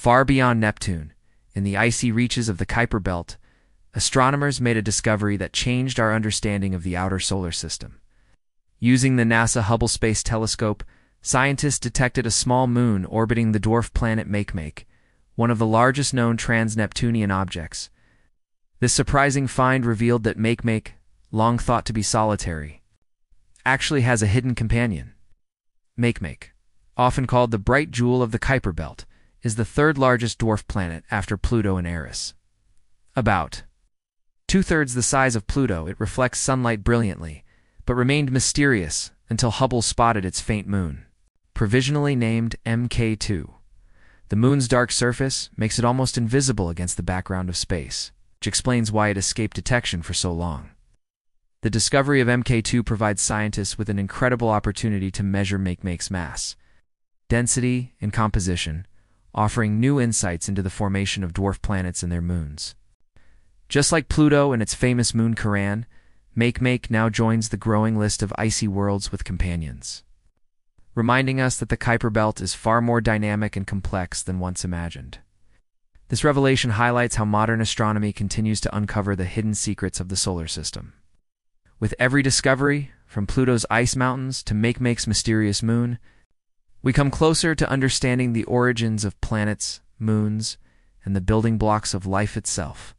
Far beyond Neptune, in the icy reaches of the Kuiper Belt, astronomers made a discovery that changed our understanding of the outer solar system. Using the NASA Hubble Space Telescope, scientists detected a small moon orbiting the dwarf planet Makemake, one of the largest known trans-Neptunian objects. This surprising find revealed that Makemake, long thought to be solitary, actually has a hidden companion. Makemake, often called the bright jewel of the Kuiper Belt, is the third largest dwarf planet after Pluto and Eris. About two-thirds the size of Pluto, it reflects sunlight brilliantly, but remained mysterious until Hubble spotted its faint moon, provisionally named MK2. The moon's dark surface makes it almost invisible against the background of space, which explains why it escaped detection for so long. The discovery of MK2 provides scientists with an incredible opportunity to measure Makemake's mass, density, and composition, offering new insights into the formation of dwarf planets and their moons. Just like Pluto and its famous moon Charon, Makemake now joins the growing list of icy worlds with companions, reminding us that the Kuiper Belt is far more dynamic and complex than once imagined. This revelation highlights how modern astronomy continues to uncover the hidden secrets of the solar system. With every discovery, from Pluto's ice mountains to Makemake's mysterious moon, we come closer to understanding the origins of planets, moons, and the building blocks of life itself.